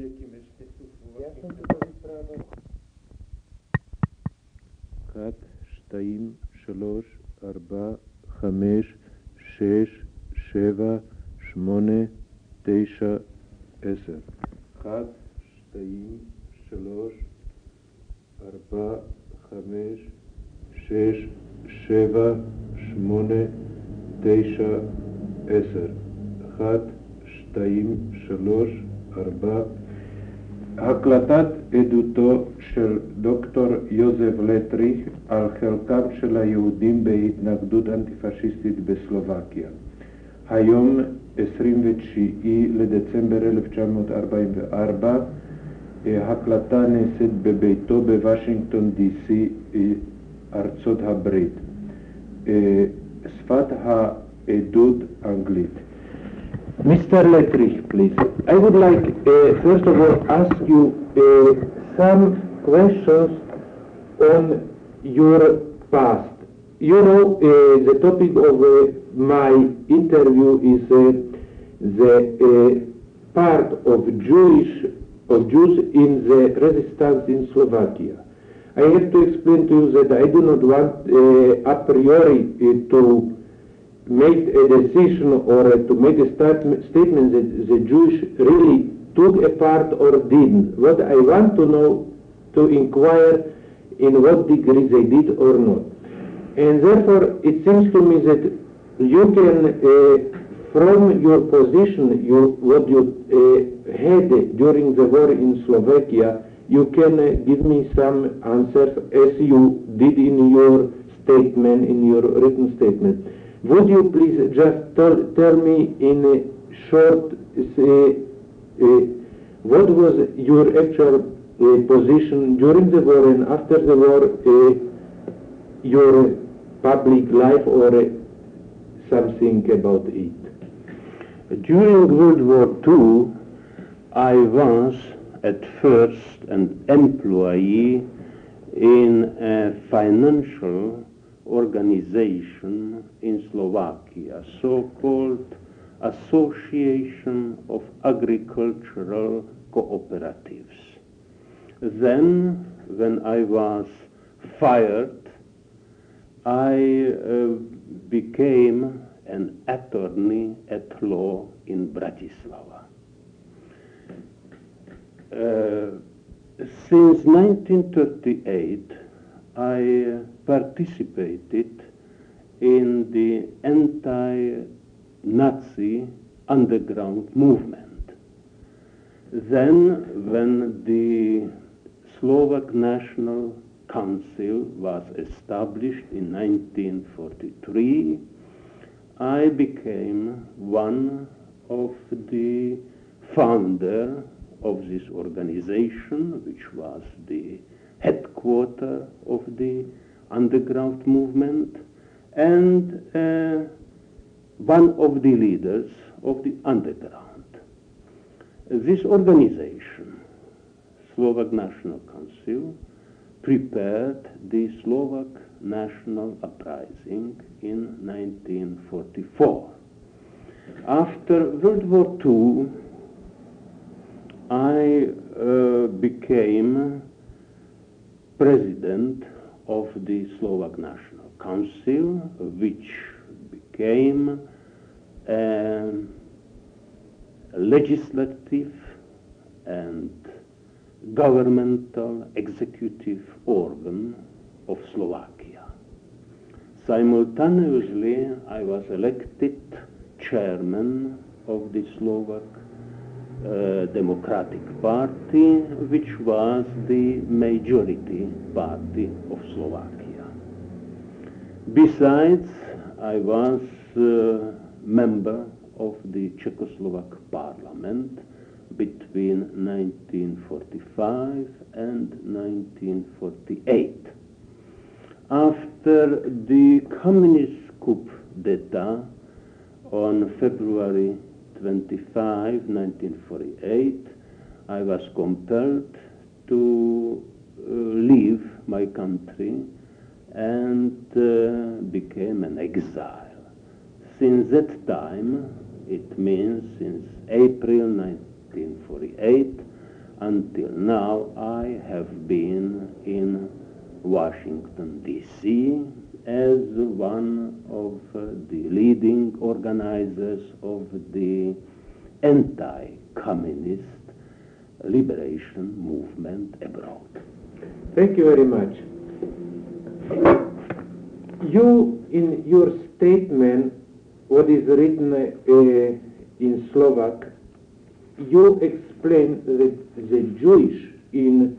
nejakým ešte tu Ja som tu povyprával. אחת, שתיים, שלוש, ארבע, חמש, שש, שבע, שמונה, תשע, עשר. אחת, שתיים, שלוש, ארבע, חמש, שש, שבע, שמונה, תשע, עשר. אחת, שתיים, שלוש, ארבע, הקלטת עדותו של דוקטור יוזף לטריך על חלקם של היהודים בהתנגדות אנטי-פשיסטית בסלובקיה. היום, 29 לדצמבר 1944, הקלטה נעשית בביתו בוושינגטון די.סי, ארצות הברית. שפת העדות אנגלית. Mr. Lettrich, please. I would like, uh, first of all, ask you uh, some questions on your past. You know, uh, the topic of uh, my interview is uh, the uh, part of Jewish of Jews in the resistance in Slovakia. I have to explain to you that I do not want a priori to make a decision or to make a statement that the Jews really took a part or didn't. What I want to know, to inquire in what degree they did or not. And therefore, it seems to me that you can, uh, from your position, you, what you uh, had during the war in Slovakia, you can uh, give me some answers as you did in your statement, in your written statement. Would you please just tell, tell me in a short, uh, what was your actual position during the war and after the war, your public life or something about it? During World War II, I was at first an employee in a financial organization in Slovakia, so-called Association of Agricultural Cooperatives. Then, when I was fired, I uh, became an attorney at law in Bratislava. Uh, since 1938, I participated in the anti-Nazi underground movement. Then, when the Slovak National Council was established in 1943, I became one of the founder of this organization, which was the headquarter of the underground movement and uh, one of the leaders of the underground. This organization, Slovak National Council, prepared the Slovak National Uprising in 1944. After World War II, I uh, became president of the Slovak National Council, which became a legislative and governmental executive organ of Slovakia. Simultaneously, I was elected chairman of the Slovak uh, Democratic Party, which was the majority party of Slovakia. Besides, I was uh, member of the Czechoslovak Parliament between 1945 and 1948. After the communist coup d'etat on February 25, 1948, I was compelled to uh, leave my country and uh, became an exile. Since that time, it means since April 1948, until now, I have been in Washington, D.C. as one of uh, the leading organizers of the anti-communist liberation movement abroad. Thank you very much. You, in your statement, what is written uh, in Slovak, you explain that the Jewish in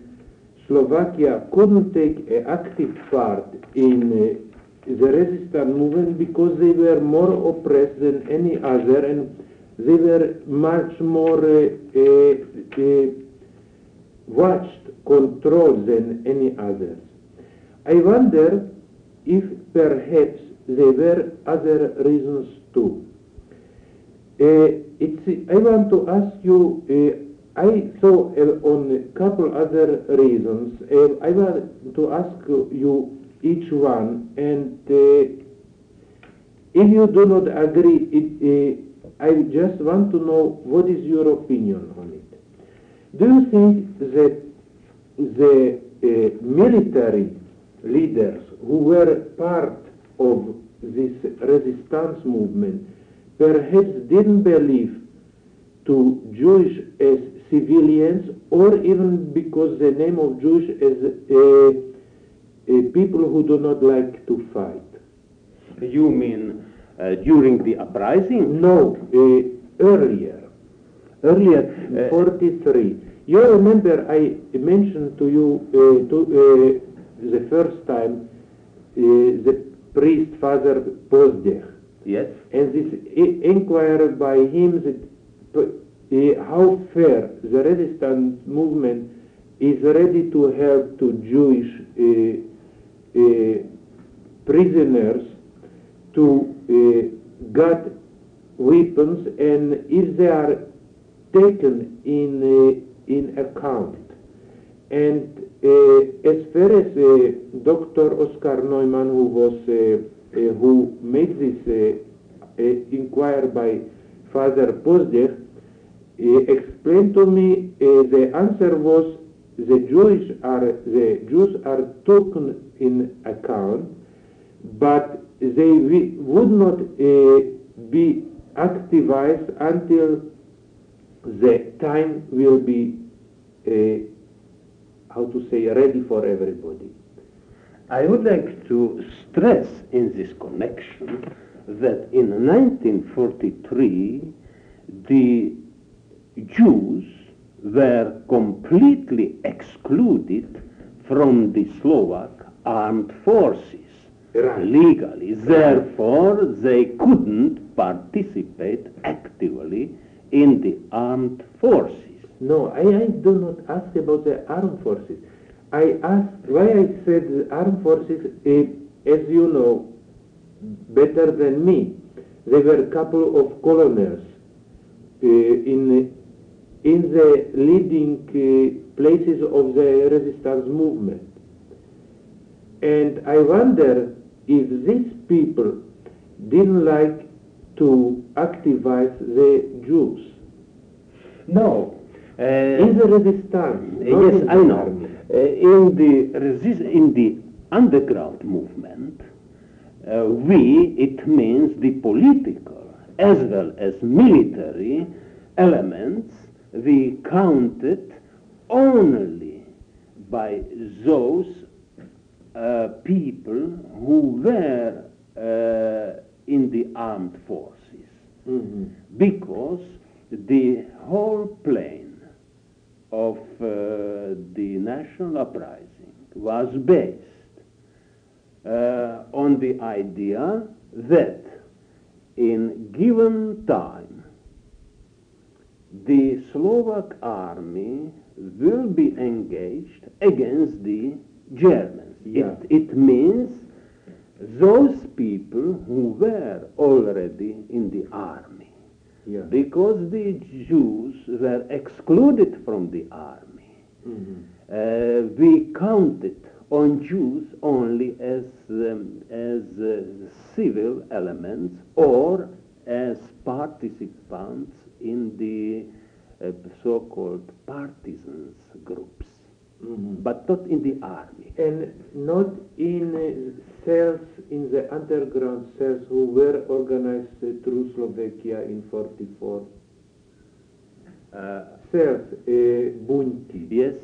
Slovakia couldn't take an active part in uh, the resistance movement because they were more oppressed than any other and they were much more uh, uh, uh, watched, controlled than any others. I wonder if perhaps there were other reasons too. Uh, it's, I want to ask you, uh, I saw uh, on a couple other reasons. Uh, I want to ask you each one, and uh, if you do not agree, it, uh, I just want to know what is your opinion on it. Do you think that the military leaders who were part of this resistance movement perhaps didn't believe to Jewish as civilians or even because the name of Jewish as a, uh, people who do not like to fight. You mean uh, during the uprising? No, uh, earlier. Earlier, uh, 43. You remember I mentioned to you uh, to, uh, the first time uh, the priest Father Pozdech yes? and this i- inquired by him that uh, how fair the resistance movement is ready to help to Jewish uh, prisoners to uh, get weapons and if they are taken in uh, in account. And as far as Dr. Oscar Neumann, who was who made this inquiry by Father Pozdech, explained to me the answer was the Jewish are the Jews are taken in account, but they would not be activized until the time will be how to say ready for everybody. I would like to stress in this connection that in 1943 the Jews were completely excluded from the Slovak armed forces Right. legally. Therefore, they couldn't participate actively in the armed forces. No, I, I do not ask about the armed forces. I asked why I said the armed forces, eh, as you know better than me, there were a couple of colonels uh, in in the leading uh, places of the resistance movement. And I wonder if these people didn't like to activize the Jews No. Uh, in the resistance. yes, in I know. Uh, in the resist- in the underground movement, uh, we it means the political as well as military elements. We counted only by those uh, people who were uh, in the armed forces Mhm. because the whole plane of uh, the national uprising was based uh, on the idea that in given time the Slovak army will be engaged against the Germans. Yeah. It, it means those people who were already in the army Yeah. because the Jews were excluded from the army. Mhm. Uh, we counted on Jews only as, um, as uh, civil elements or as participants in the uh, so-called partisans groups, Mhm. but not in the army. And not in uh, cells, in the underground cells who were organized through Slovakia in 44. Uh, Cells, uh, bunti. yes,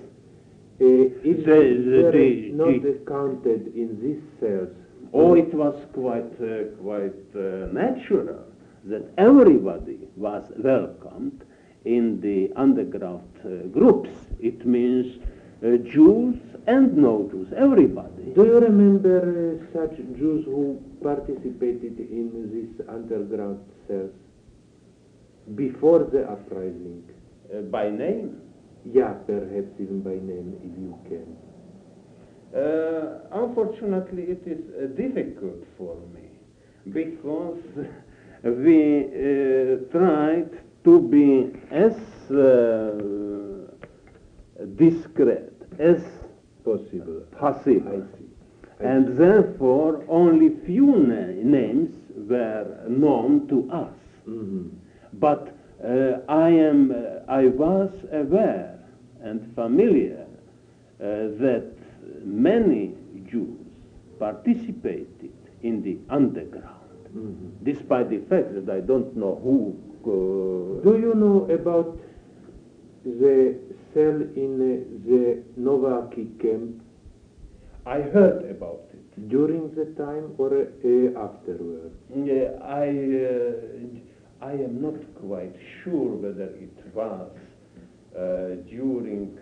Uh, The- they the- not the- counted in these cells, Oh, it was quite, uh, quite uh, natural that everybody was welcomed in the underground uh, groups. It means uh, Jews and no Jews, everybody. do you remember uh, such Jews who participated in these underground cells before the uprising? Uh, by name? Yeah, perhaps even by name, if you can. Uh, unfortunately, it is uh, difficult for me because we uh, tried to be as discreet as Possible. possible. I see. And therefore, only few na- names were known to us. Mhm. But uh, I am, uh, I was aware and familiar uh, that many Jews participated in the underground, Mhm. despite the fact that I don't know who. Uh, Do you know about the cell in the Novaki camp I heard about it. during the time or uh, afterward? Yeah, I, uh, I am not quite sure whether it was uh, during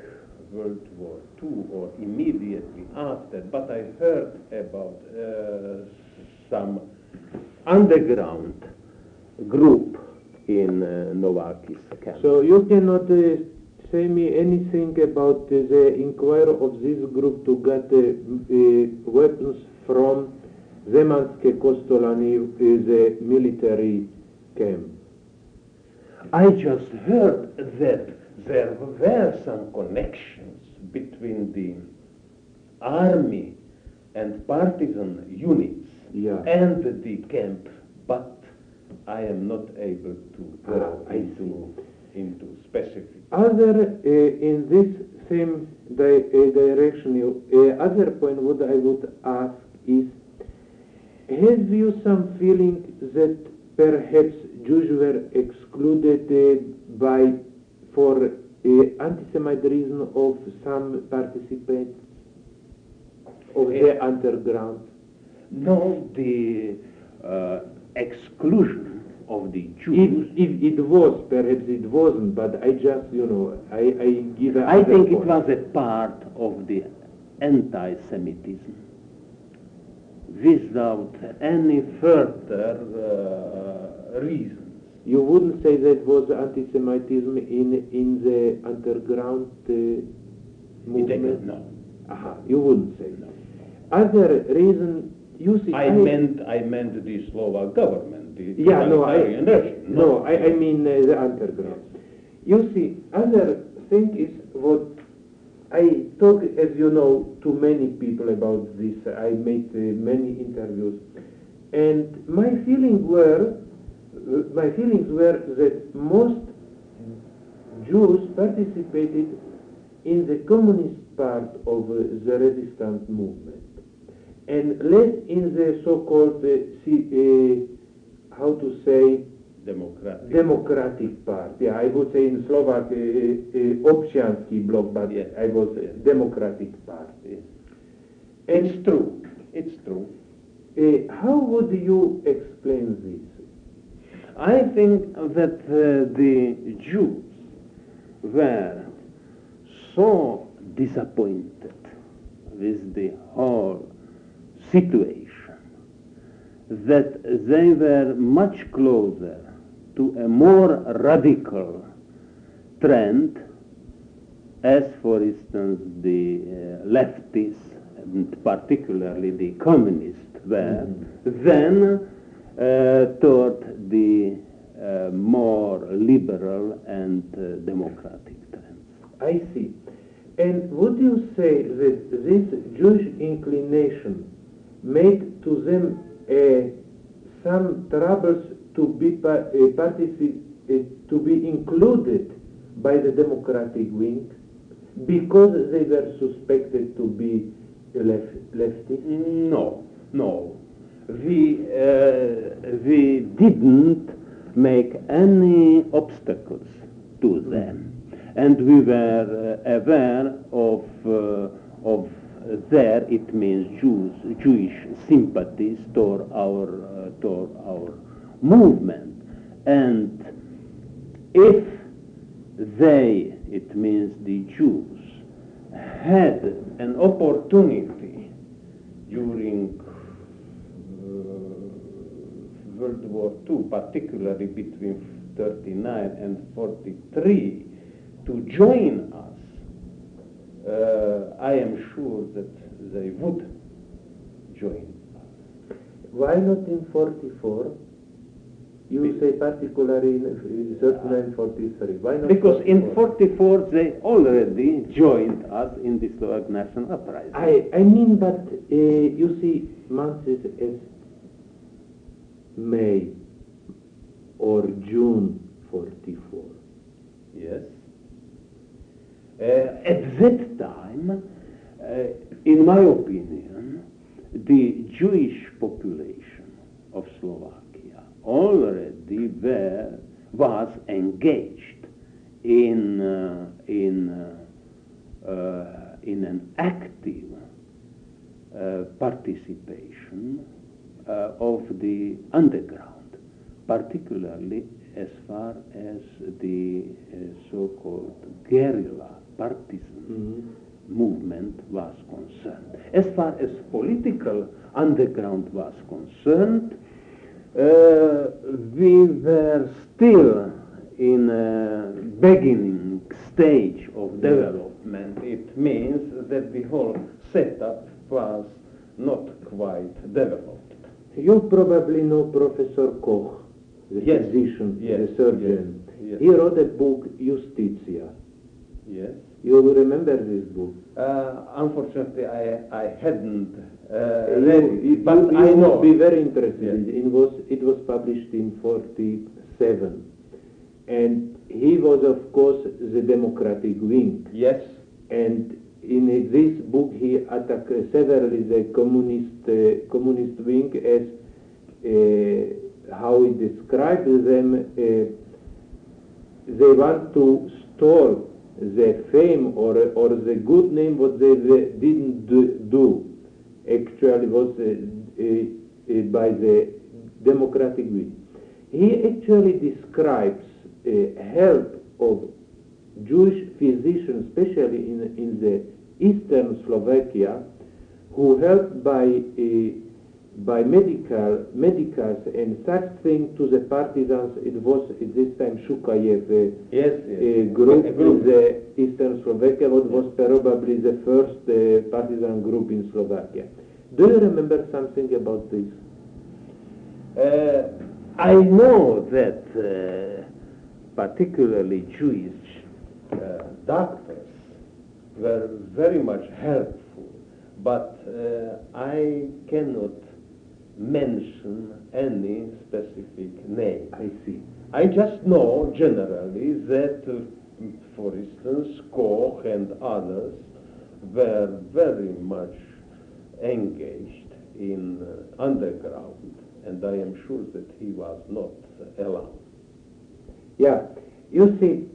World War II or immediately after, but I heard about uh, some underground group in uh, Novakis camp. So you cannot uh, say me anything about the inquiry of this group to get uh, uh, weapons from Zemianske Kostoľany, uh, the military camp. I just heard that there were some connections between the army and partisan units Yeah. and the camp, but I am not able to go Ah, into, into specifics. Other uh, in this same di- uh, direction, you- uh, other point what I would ask is, have you some feeling that perhaps Jews were excluded uh, by for uh, anti-Semitism of some participants of the underground? No, the uh, exclusion of the If, Jews. if it was, perhaps it wasn't, but I just, you know, I, I give a I other think it was a part of the anti-Semitism without any further uh, reasons. You wouldn't say that was anti-Semitism in in the underground uh, movement? No. Aha, you wouldn't say. No. Other reason, you see, I meant I meant the Slovak government, the Yeah, no, I, totalitarian regime, no, I, I mean uh, the underground. You see, other thing is what I talk, as you know, to many people about this. I made uh, many interviews, and my feeling were, uh, my feelings were that most Jews participated in the communist part of uh, the resistance movement, and less in the so-called, uh, uh, how to say, democratic. democratic part. Yeah, I would say in Slovak, uh, uh, bloc, but Yes. I was uh, democratic part. Yes. And It's true. It's true. uh, how would you explain this? I think that uh, the Jews were so disappointed with the whole situation that they were much closer to a more radical trend as for instance the uh, leftists and particularly the communists were than uh, toward the uh, more liberal and uh, democratic trends. I see. And would you say that this Jewish inclination made to them some troubles to be to be included by the Democratic wing because they were suspected to be left, leftists? No, no. We, uh, we didn't make any obstacles to them. And we were uh, aware of, uh, of their, it means Jews, Jewish sympathies toward our, uh, toward our movement. And if they, it means the Jews, had an opportunity during uh, World War II, particularly between 39 and 43, to join us, uh, I am sure that they would join us. Why not in 44? You say particularly in 39, 43. Why not Because in 44? 44 they already joined us in the Slovak National Uprising. I, I mean, but uh, you see, months as May or June 44. Yes. Uh, at that time, uh, in my opinion, the Jewish population of Slovakia already were, was engaged in, uh, in, in an active uh, participation uh, of the underground, particularly as far as the uh, so-called guerrilla partisan movement was concerned. As far as political underground was concerned, uh, we were still in a beginning stage of development. It means that the whole setup was not quite developed. You probably know Professor Koch, the Yes, physician, yes, the surgeon. yes. He wrote a book, Justitia. Yes. You will remember this book. Uh, unfortunately, I, I hadn't uh, read it, but you I would know. be very interested. Yes. It was it was published in '47, and he was, of course, the Democratic wing. Yes. And in this book, he attacked severely the communist uh, communist wing as uh, how he described them. Uh, they want to store the fame or or the good name what they they didn't do, actually was by the democratic wing. He actually describes uh, help of Jewish physicians, especially in, in the eastern Slovakia, who helped by, uh, by medical, medicals and such thing to the partisans. It was at this time Shukayev, uh, Yes, a yes. group in the eastern Slovakia, what was probably the first uh, partisan group in Slovakia. Do you remember something about this? Uh, I know that uh, particularly Jewish uh, doctors were very much helpful, but uh, I cannot mention any specific name. I see. I just know generally that, uh, for instance, Koch and others were very much engaged in uh, underground, and I am sure that he was not alone. Yeah, you see,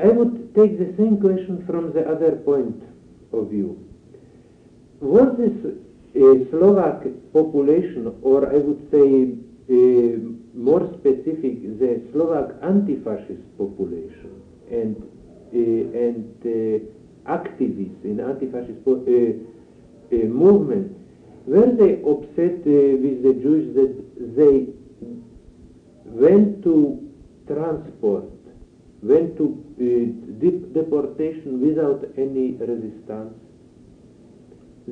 I would take the same question from the other point of view. Was this Slovak population, or I would say more specific, the Slovak anti-fascist population and and activists in anti-fascist movement, were they upset uh, with the Jews that they went to transport, went to uh, dep- deportation without any resistance.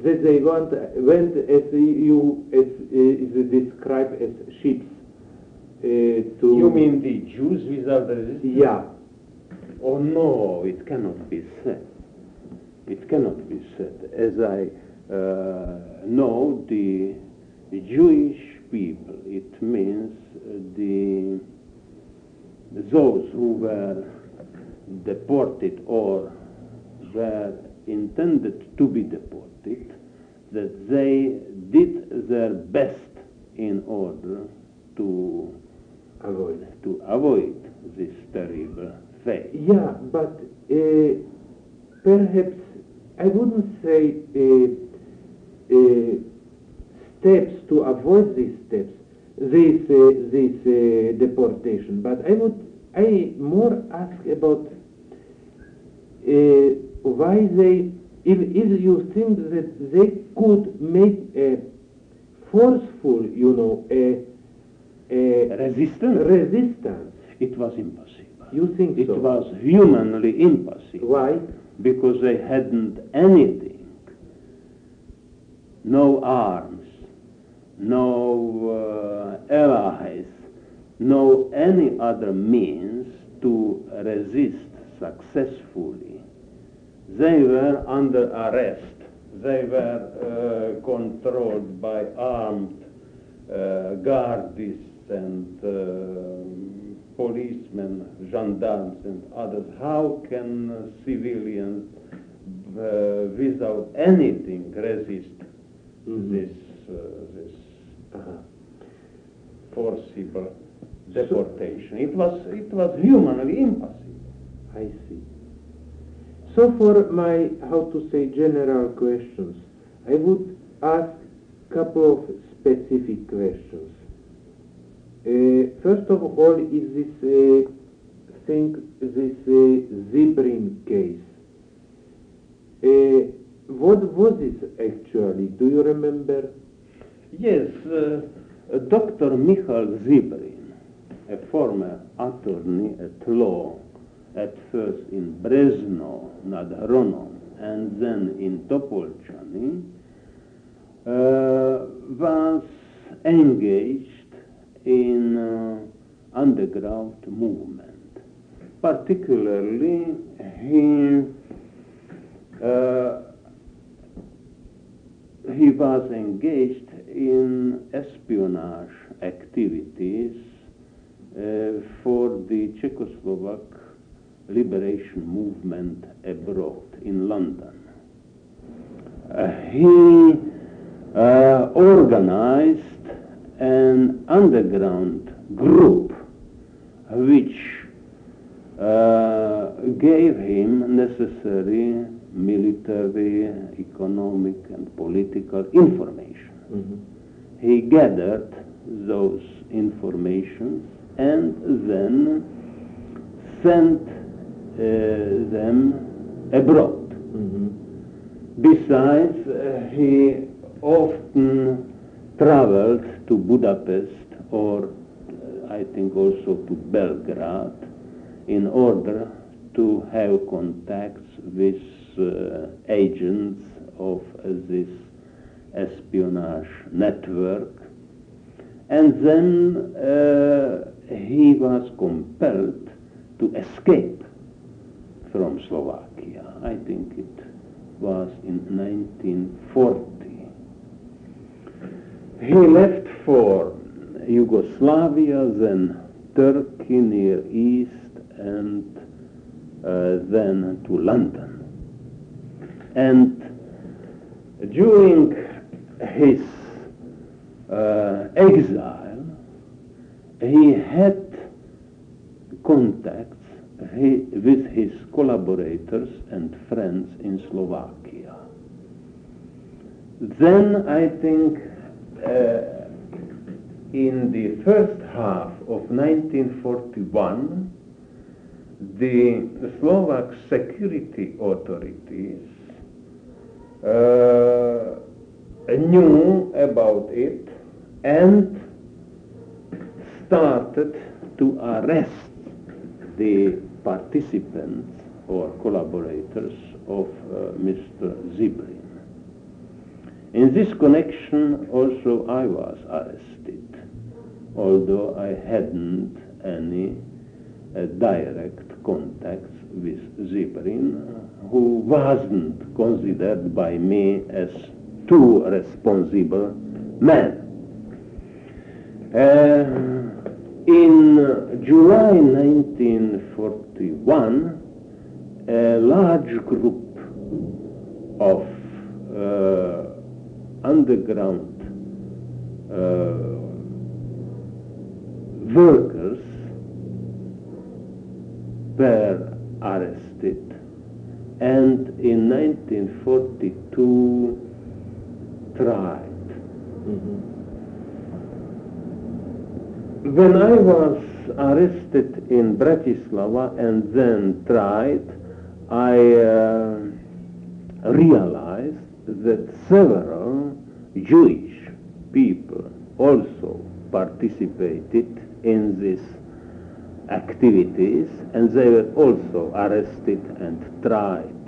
That they want, went as you as uh, is described as ships uh, to. You mean the Jews without resistance? Yeah. Oh no, it cannot be said. It cannot be said. As I uh, know, the Jewish people, it means uh, the those who were deported or were intended to be deported, that they did their best in order to Avoid. to avoid this terrible fate. Yeah, but uh, perhaps I wouldn't say uh, uh, steps to avoid these steps, this uh, this uh, deportation. But I would I more ask about uh, why they if, you think that they could make a forceful, you know, a, a Resistance? resistance. It was impossible. You think It so? was humanly impossible. Why? because they hadn't anything no arms, no uh, allies, no any other means to resist successfully. They were under arrest. They were uh, controlled by armed uh, guards and uh, policemen, gendarmes, and others. How can civilians, uh, without anything, resist Mhm. this uh, this Uh-huh. forcible deportation? It was it was humanly impossible. I see. So for my, how to say, general questions, I would ask a couple of specific questions. Uh, first of all, is this uh, thing, this uh, Zibrin case? Uh, what was it actually? Do you remember? Yes, uh, Dr. Michal Zibrin, a former attorney at law, at first in Brezno nad Hronom and then in Topolchany, uh, was engaged in uh, underground movement. Particularly, he uh, he was engaged in espionage activities uh, for the Czechoslovak liberation movement abroad in London. Uh, he uh, organized an underground group which uh, gave him necessary military, economic, and political information. Mhm. He gathered those informations and then sent them abroad. Mhm. Besides, uh, he often traveled to Budapest or uh, I think also to Belgrade in order to have contacts with uh, agents of uh, this espionage network. And then uh, he was compelled to escape from Slovakia. I think it was in 1940. He left for Yugoslavia, then Turkey, Near East, and uh, then to London. And during his uh, exile, he had contacts he, with his collaborators and friends in Slovakia. Then I think uh, in the first half of 1941, the Slovak security authorities uh, knew about it and started to arrest the participants or collaborators of uh, Mr. Zibrin. In this connection, also I was arrested, although I hadn't any uh, direct contacts with Zibrin, who wasn't considered by me as too responsible man. Uh, In July 1941, a large group of uh, underground uh, workers were arrested and in 1942 tried. When I was arrested in Bratislava and then tried, I uh, realized that several Jewish people also participated in these activities and they were also arrested and tried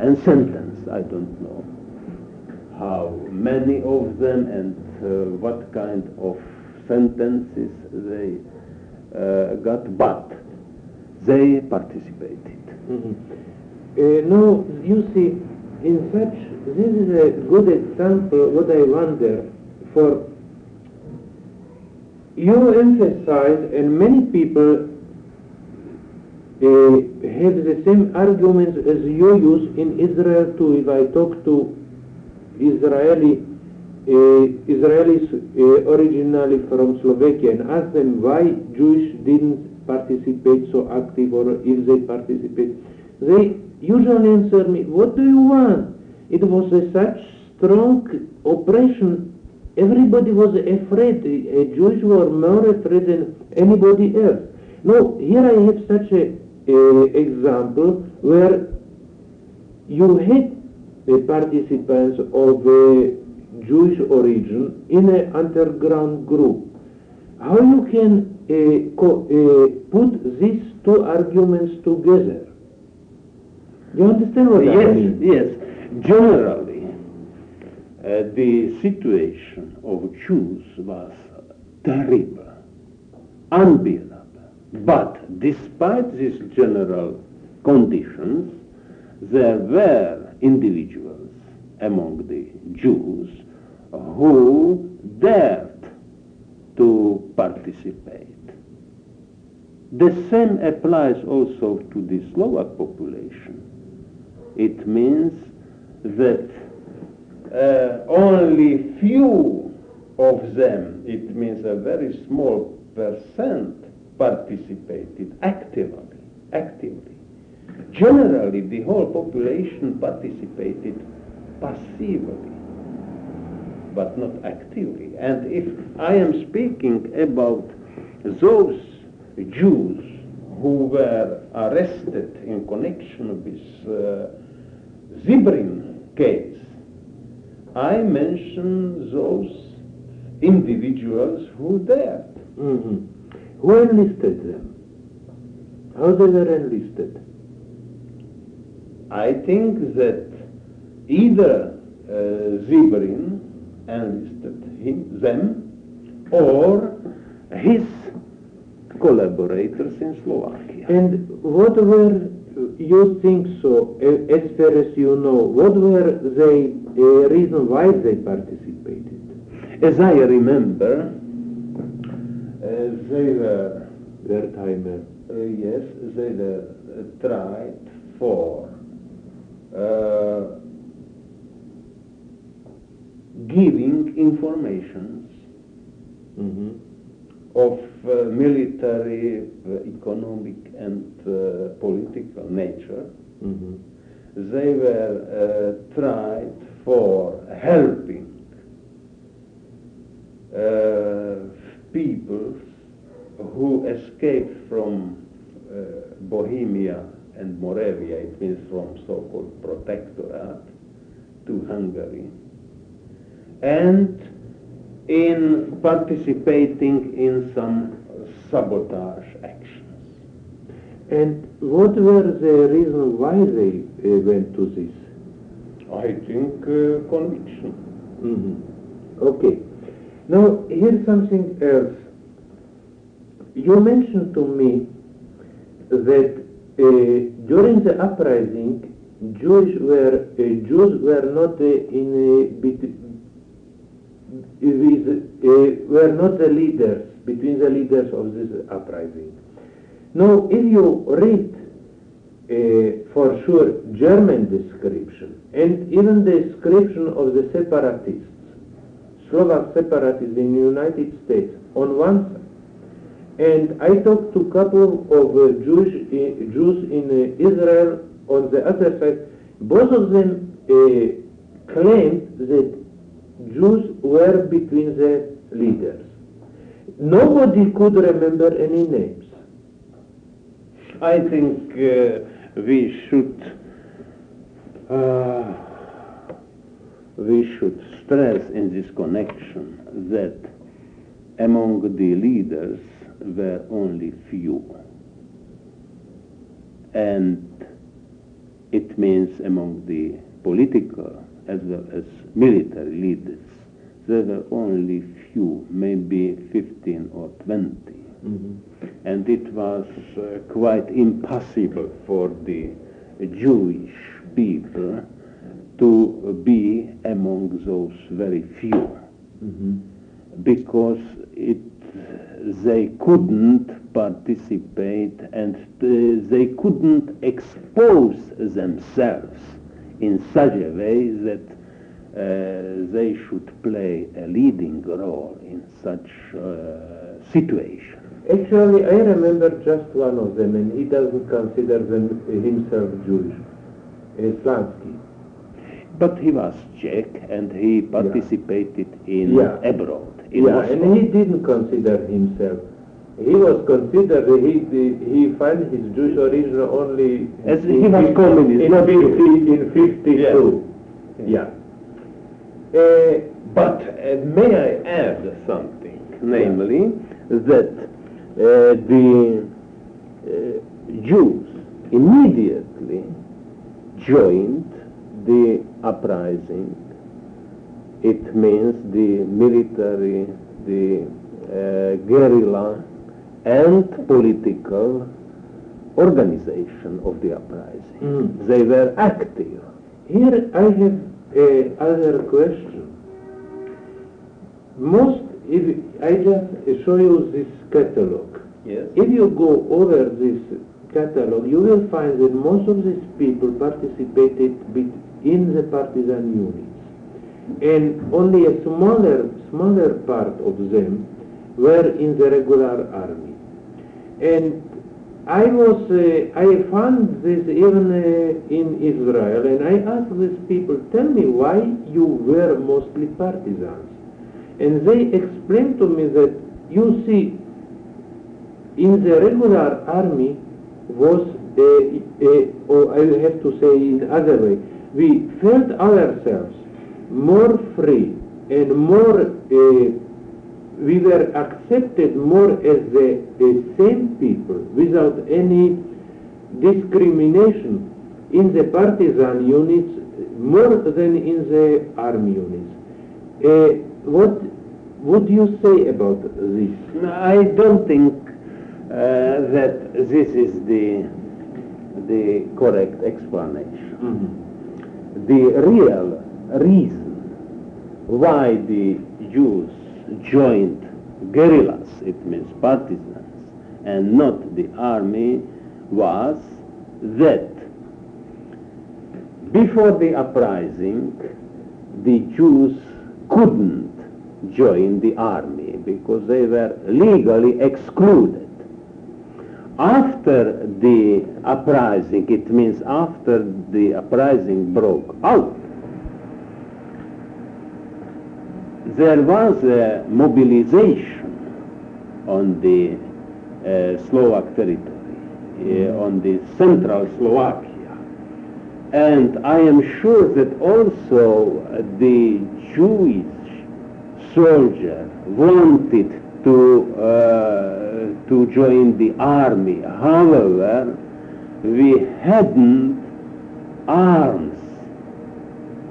and sentenced. I don't know how many of them and uh, what kind of sentences they uh, got, but they participated. Uh, no, you see, in such, this is a good example what I wonder for you emphasize and many people uh, have the same arguments as you use in Israel too. If I talk to Israeli Israelis originally from Slovakia and ask them why Jewish didn't participate so active or if they participate, they usually answer me, what do you want? It was such strong oppression. Everybody was afraid. Jews were more afraid than anybody else. Now, here I have such a uh, example where you had the participants of uh, Jewish origin in an underground group. How you can uh, co- uh, put these two arguments together? You understand what I yes, mean? yes. Generally, uh, the situation of Jews was terrible, unbearable. But despite these general conditions, there were individuals among the Jews who dared to participate. The same applies also to the Slovak population. It means that uh, only few of them, it means a very small percent, participated actively. Actively. Generally, the whole population participated passively, but not actively. And if I am speaking about those Jews who were arrested in connection with uh, Zibrin case, I mention those individuals who dared. Mhm. Who enlisted them? How they were enlisted? I think that either uh, Zibrin enlisted him, them or his collaborators in Slovakia. And what were, you think so, as far as you know, what were the uh, reason why they participated? As I remember, uh, they were, Wertheimer. uh, yes, they were uh, tried for uh, giving informations Mhm. of uh, military, uh, economic, and uh, political nature. Mhm. They were uh, tried for helping uh, people who escaped from uh, Bohemia and Moravia, it means from so-called protectorate to Hungary, and in participating in some sabotage actions. And what were the reason why they uh, went to this? I think uh, conviction. Mhm. Okay. Now, here's something else. You mentioned to me that uh, during the uprising, Jewish were uh, Jews were not uh, in a bet- with, uh, were not the leaders between the leaders of this uprising. Now, if you read uh, for sure German description and even the description of the separatists, Slovak separatists in the United States on one side, and I talked to a couple of uh, Jewish, uh, Jews in Israel on the other side. Both of them claimed that Jews were between the leaders. Nobody could remember any names. I think uh, we should uh, we should stress in this connection that among the leaders were only few, and it means among the political as well as military leaders. There were only few, maybe 15 or 20 and it was uh, quite impossible for the Jewish people to be among those very few. Because it, they couldn't participate and uh, they couldn't expose themselves in such a way that uh, they should play a leading role in such uh, situation. Actually, I remember just one of them, and he doesn't consider them, himself Jewish. Uh, Slansky. But he was Czech and he participated in Yeah. abroad. In yeah, Moscow. and he didn't consider himself. He was considered, he, he found his Jewish origin only As in he was 50 communist, in, not 50, Jew. in 52. Yeah. Uh, But uh, may I add something, namely that uh, the uh, Jews immediately joined the uprising. It means the military, the uh, guerrilla, and political organization of the uprising. Mm. They were active. Here I have uh, other question. Most, if I just show you this catalog. Yes. If you go over this catalog, you will find that most of these people participated in the partisan units, and only a smaller, smaller part of them were in the regular army. And I was, uh, I found this even uh, in Israel, and I asked these people, tell me why you were mostly partisans. And they explained to me that, you see, in the regular army was, uh, uh, or I have to say in other way, we felt ourselves more free and more, uh, we were accepted more as the, the same people without any discrimination in the partisan units more than in the army units. Uh, what would you say about this? I don't think uh, that this is the the correct explanation. The real reason why the Jews joined guerrillas, it means partisans, and not the army, was that before the uprising, the Jews couldn't join the army because they were legally excluded. After the uprising, it means after the uprising broke out, there was a mobilization on the uh, Slovak territory, uh, on the central Slovakia. And I am sure that also the Jewish soldier wanted to, uh, to join the army. However, we hadn't arms.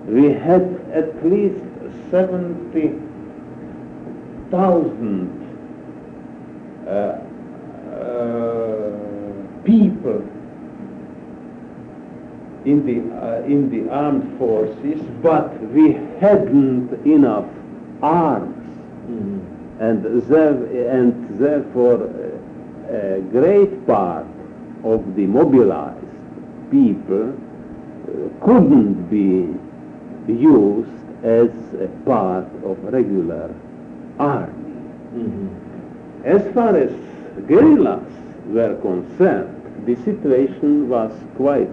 We had at least 70,000 uh, uh, people in the, uh, in the armed forces, but we hadn't enough arms. And, there, and therefore, uh, a great part of the mobilized people uh, couldn't be used as a part of regular army. As far as guerrillas were concerned, the situation was quite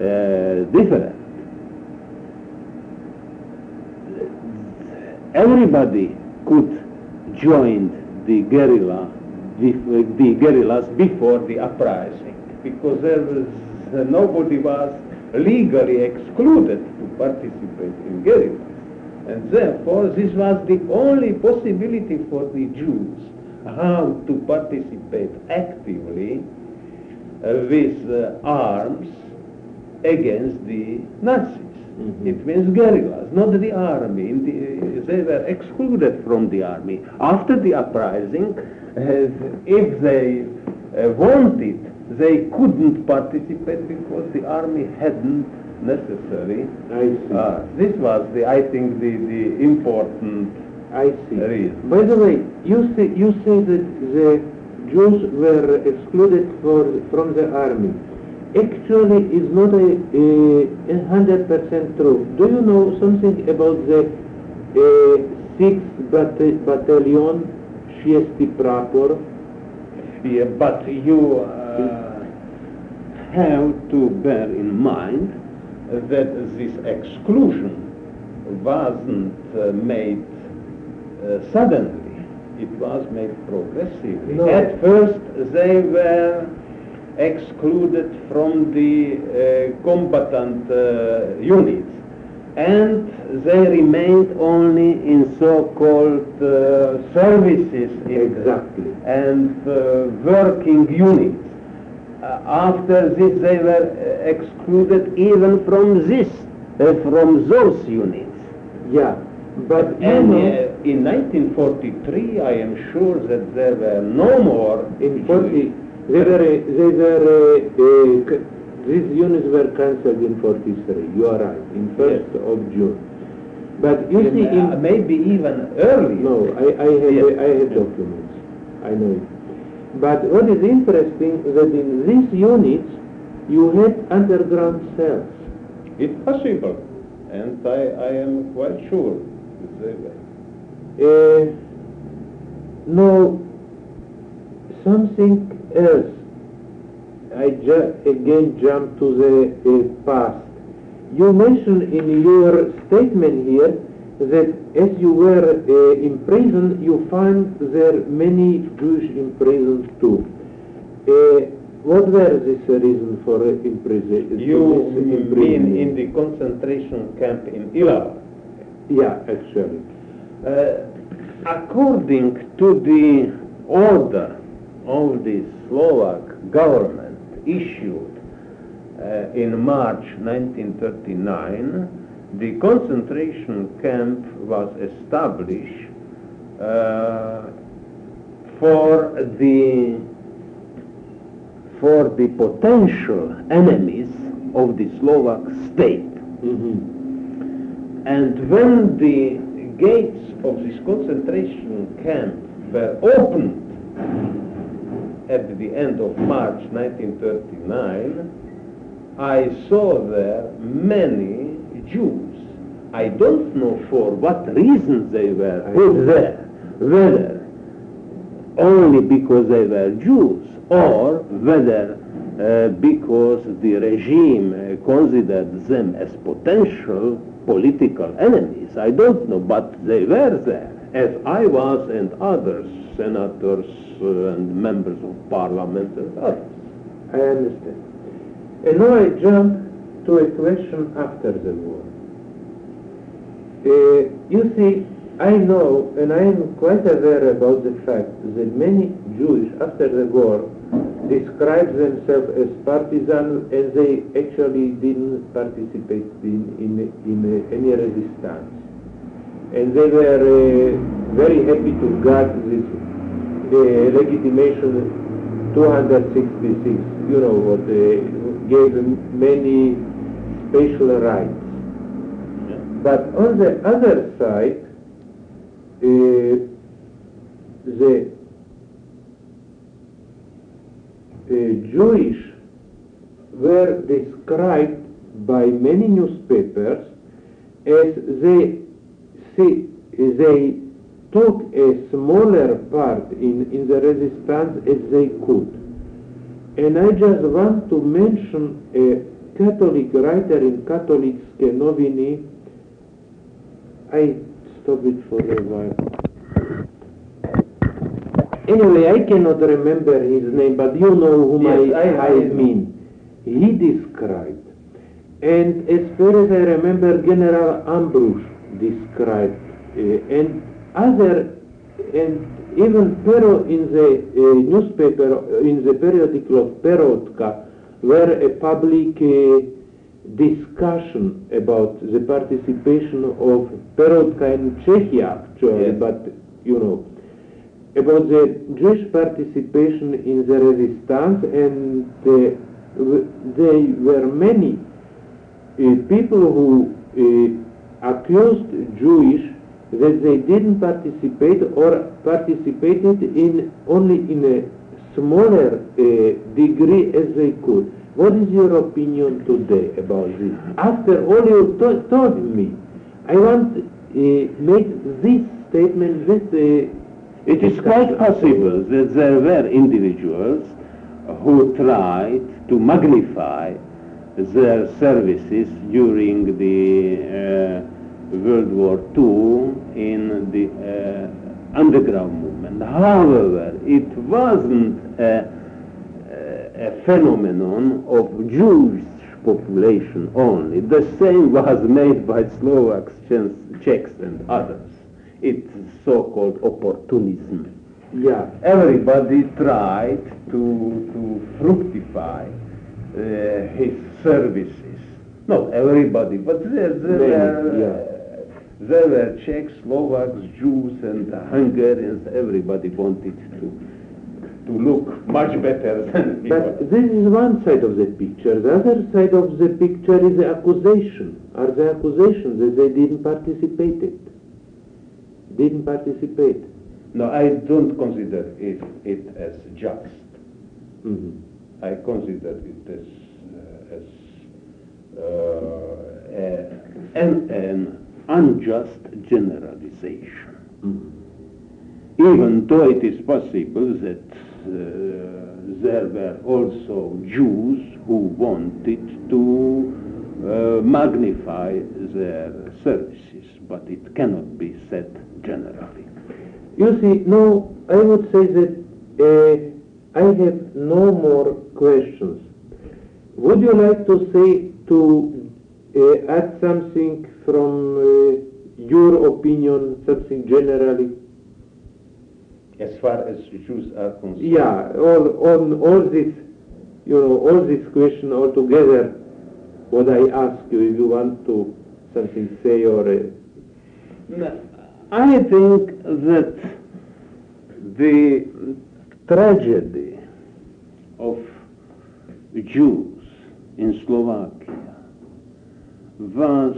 uh, different. Everybody could join the guerrilla, bef- the guerrillas before the uprising, because there was nobody was legally excluded to participate in guerrillas. And therefore, this was the only possibility for the Jews how to participate actively uh, with uh, arms against the Nazis. It means guerrillas, not the army. In the, they were excluded from the army. After the uprising, uh, if they uh, wanted, they couldn't participate because the army hadn't necessary. I see. Uh, this was, the, I think, the, the important I see. reason. By the way, you say you say that the Jews were excluded for, from the army. Actually, is not a a hundred percent true. Do you know something about the uh, sixth bat- battalion, Shiesti Prapor? Yeah, but you uh, have to bear in mind that this exclusion wasn't uh, made uh, suddenly. It was made progressively. No. At first, they were excluded from the uh, combatant uh, units and they remained only in so-called uh, services Exactly. and uh, working units. Uh, after this, they were uh, excluded even from this, uh, from those units. Yeah, but And know, uh, in 1943, I am sure that there were no more in 40, they were, they were, uh, uh, these units were cancelled in 43. You are right, in 1st of June. But you in, see, uh, maybe even earlier. No, I, I have, Yes. I have documents. I know it. But what is interesting that in these units you had underground cells. It's possible, and I, I am quite sure that they were. Uh, no, something else. I ju- again jump to the uh, past. You mentioned in your statement here that as you were uh, in prison, you find there many Jews in prison too. Uh, what were these reason for imprison? You this mean in the concentration camp in Ilava? Yeah, actually. Uh, according to the order of the Slovak government issued uh, in March 1939, the concentration camp was established uh, for the for the potential enemies of the Slovak state. And when the gates of this concentration camp were opened at the end of March 1939, I saw there many Jews. I don't know for what reasons they were put there, whether only because they were Jews or whether uh, because the regime uh, considered them as potential political enemies. I don't know, but they were there, as I was and others, senators uh, and members of parliament and others. I understand. And now I jump to a question after the war. Uh, you see, I know, and I am quite aware about the fact that many Jews after the war described themselves as partisans and they actually didn't participate in, in, in uh, any resistance. And they were uh, very happy to get this uh, legitimation 266, you know, what uh, gave many special rights. But on the other side, uh, the uh, Jewish were described by many newspapers as they see, they took a smaller part in, in the resistance as they could. And I just want to mention a Catholic writer in Katolícke Noviny. I stop it for a while. Anyway, I cannot remember his name, but you know whom Yes, I, I- I mean. He described, and as far as I remember, General Ambrusch described, uh, and other, and even Pero in the uh, newspaper, in the periodical of Perotka, were a public uh, discussion about the participation of Perotka in Czechia, actually, Yes. but you know, about the Jewish participation in the resistance, and uh, w- there were many uh, people who uh, accused Jewish that they didn't participate or participated in only in a smaller uh, degree as they could. What is your opinion today about this? After all you to- told me, I want to uh, make this statement, this uh, It is quite possible that there were individuals who tried to magnify their services during the uh, World War II in the uh, underground movement. However, it wasn't a, a phenomenon of Jewish population only. The same was made by Slovaks, Czechs, and others. It's so-called opportunism. yeah. Everybody tried to, to fructify uh, his services. Not everybody, but there, there, yeah. There were Czechs, Slovaks, Jews, and Hungarians. Everybody wanted to, to look much better than was. But this is one side of the picture. The other side of the picture is the accusation. Are the accusations that they didn't participate it? Didn't participate. No, I don't consider it, it as just. Mhm. I consider it as, uh, as uh, a- an, an unjust generalization. Even though it is possible that uh, there were also Jews who wanted to uh, magnify their services, but it cannot be said generally. You see, no, I would say that uh, I have no more questions. Would you like to say to uh, add something from uh, your opinion, something generally? As far as Jews are concerned. Yeah, all, on all this, you know, all this question altogether, what I ask you, if you want to something say or... Uh, I think that the tragedy of Jews in Slovakia was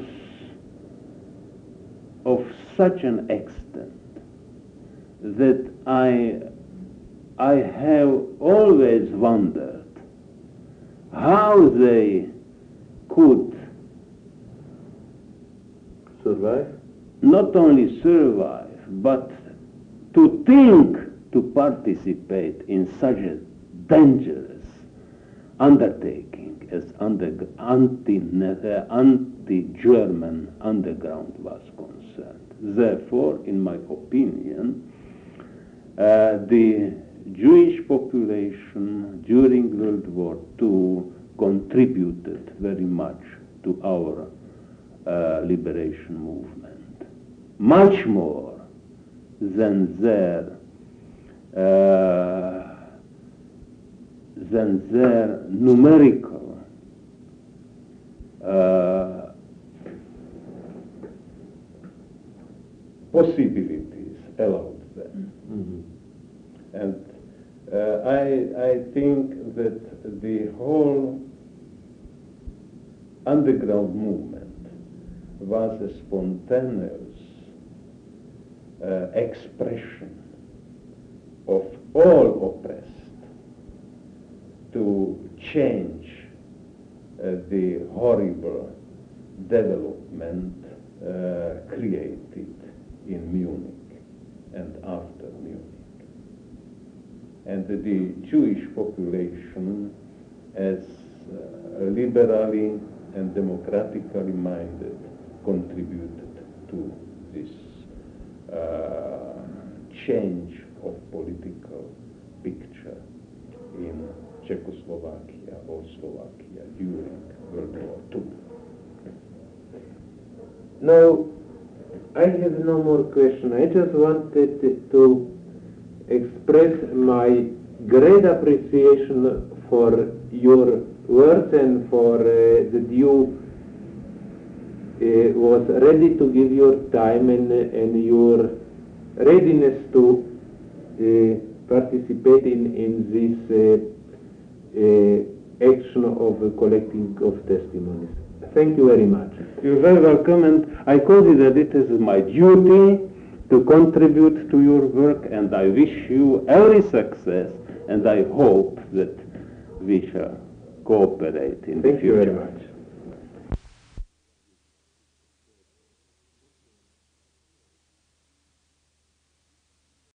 of such an extent that I, I have always wondered how they could survive? not only survive, but to think to participate in such a dangerous undertaking as under, anti, uh, anti-German underground was concerned. Therefore, in my opinion, uh, the Jewish population during World War II contributed very much to our uh, liberation movement. Much more than their uh, than their numerical uh, possibilities allowed them. And uh, I, I think that the whole underground movement was a spontaneous uh, expression of all oppressed to change uh, the horrible development uh, created in Munich and after Munich. And the Jewish population, as uh, liberally and democratically minded, contributed to this uh, change of political picture in Czechoslovakia or Slovakia during World War II. Now, I have no more question. I just wanted to express my great appreciation for your words and for uh, that you uh, was ready to give your time and, and your readiness to uh, participate in, in this uh, uh, action of collecting of testimonies. Thank you very much. You're very welcome, and I consider it as my duty to contribute to your work, and I wish you every success, and I hope that we shall cooperate in the Thank you very much.